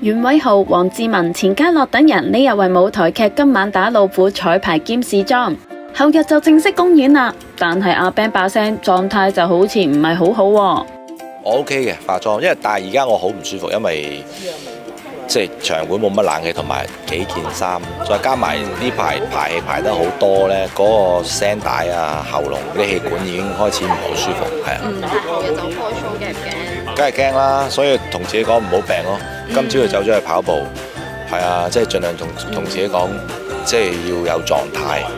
袁偉豪、黃志文、錢嘉樂等人呢日為舞台劇《今晚打老虎》彩排兼試妝，後日就正式公演啦。但係阿 Ben 把聲狀態就好似唔係好好喎。我 OK 嘅化妝，因為但係而家我好唔舒服，因為即係場館冇乜冷氣，同埋幾件衫，再加埋呢排排戲排得好多咧，嗰、個聲帶啊、喉嚨嗰啲氣管已經開始唔好舒服，係啊。但係後日就開 show 驚唔驚？梗係驚啦，所以同自己講唔好病咯。今朝就走咗去跑步，係啊，即係盡量同同自己講，即係要有狀態啊。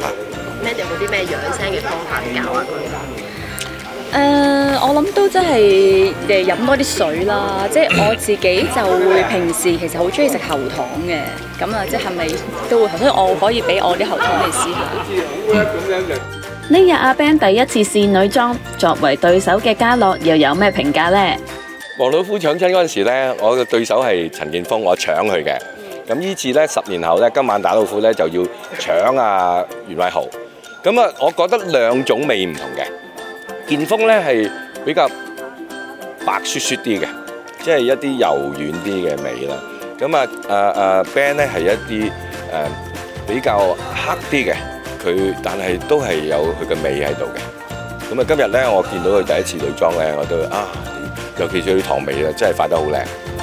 Mandy 有冇啲咩養聲嘅方法教啊佢？誒、我諗都真係誒飲多啲水啦，即係我自己就會平時其實好中意食喉糖嘅，咁啊即係咪都會，所以我可以俾我啲喉糖你試下。呢日阿 Ben 第一次試女裝，作為對手嘅嘉樂又有咩評價呢？黃老夫搶親嗰陣時咧，我嘅對手係陳建峰，我搶佢嘅。咁呢次咧，十年後咧，今晚打老虎咧就要搶啊袁偉豪。咁啊，我覺得兩種味唔同嘅。建峰咧係比較白雪雪啲嘅，即係一啲柔軟啲嘅味啦。咁啊誒誒 Ben 咧係一啲誒、比較黑啲嘅，佢但係都係有佢嘅味喺度嘅。咁啊，今日咧我見到佢第一次女裝咧，我都啊，尤其是佢糖味啊，真係發得好靚。